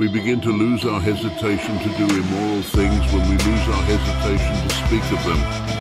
We begin to lose our hesitation to do immoral things when we lose our hesitation to speak of them.